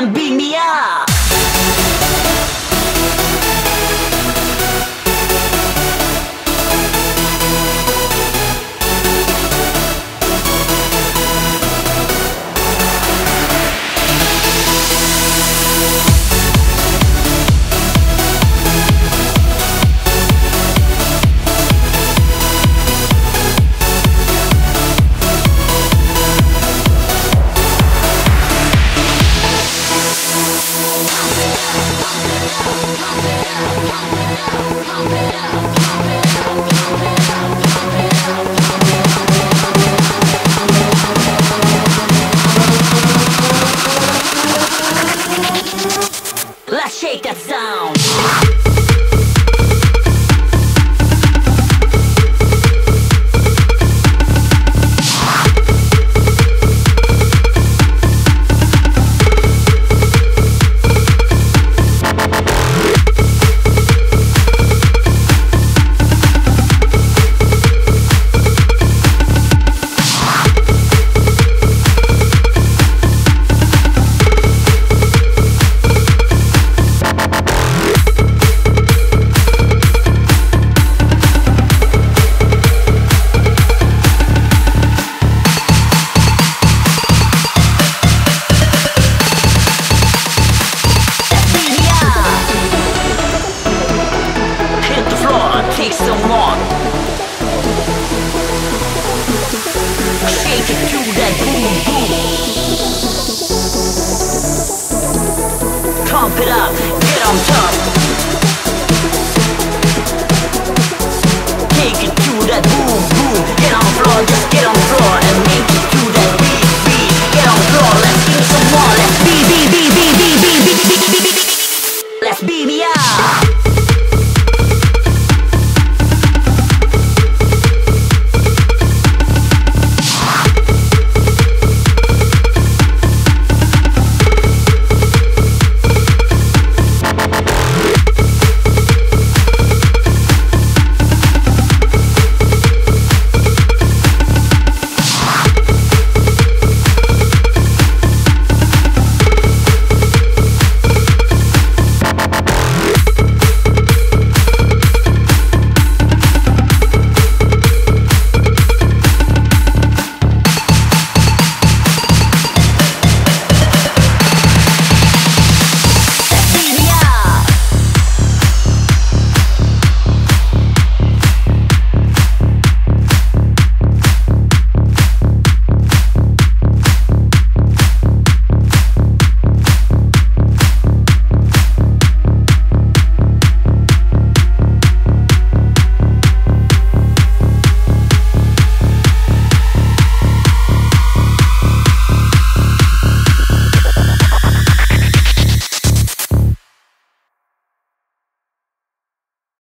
and beat me up. Pump it up, pump it up, pump it up, pump it up. To that. Pump it up, get on top.